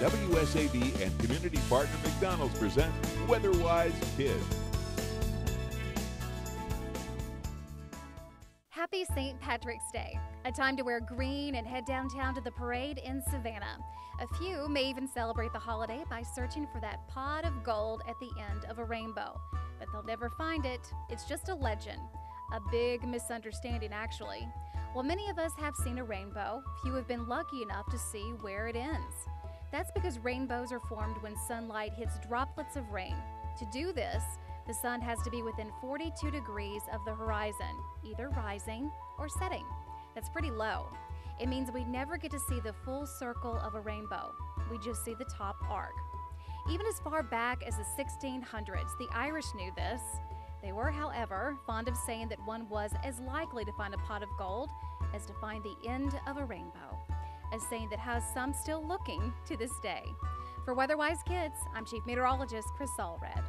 WSAV and community partner McDonald's present Weatherwise Kids. Happy St. Patrick's Day, a time to wear green and head downtown to the parade in Savannah. A few may even celebrate the holiday by searching for that pot of gold at the end of a rainbow. But they'll never find it, it's just a legend. A big misunderstanding, actually. While many of us have seen a rainbow, few have been lucky enough to see where it ends. That's because rainbows are formed when sunlight hits droplets of rain. To do this, the sun has to be within 42 degrees of the horizon, either rising or setting. That's pretty low. It means we never get to see the full circle of a rainbow. We just see the top arc. Even as far back as the 1600s, the Irish knew this. They were, however, fond of saying that one was as likely to find a pot of gold as to find the end of a rainbow, a saying that has some still looking to this day. For Weatherwise Kids, I'm Chief Meteorologist Chris Allred.